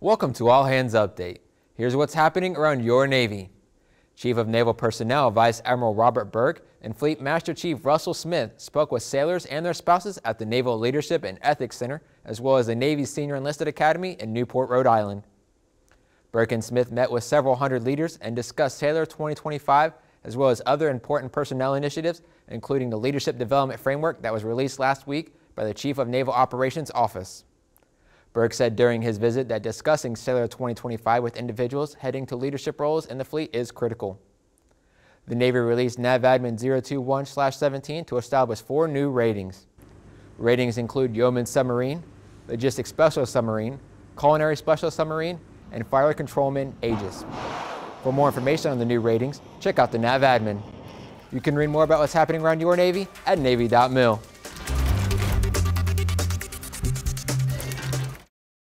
Welcome to All Hands Update. Here's what's happening around your Navy. Chief of Naval Personnel Vice Admiral Robert Burke and Fleet Master Chief Russell Smith spoke with sailors and their spouses at the Naval Leadership and Ethics Center, as well as the Navy's Senior Enlisted Academy in Newport, Rhode Island. Burke and Smith met with several hundred leaders and discussed Sailor 2025, as well as other important personnel initiatives, including the Leadership Development Framework that was released last week by the Chief of Naval Operations Office. Burke said during his visit that discussing Sailor 2025 with individuals heading to leadership roles in the fleet is critical. The Navy released NAVADMIN 021-17 to establish four new ratings. Ratings include Yeoman Submarine, Logistics Specialist Submarine, Culinary Specialist Submarine, and Fire Controlman Aegis. For more information on the new ratings, check out the NAVADMIN. You can read more about what's happening around your Navy at Navy.mil.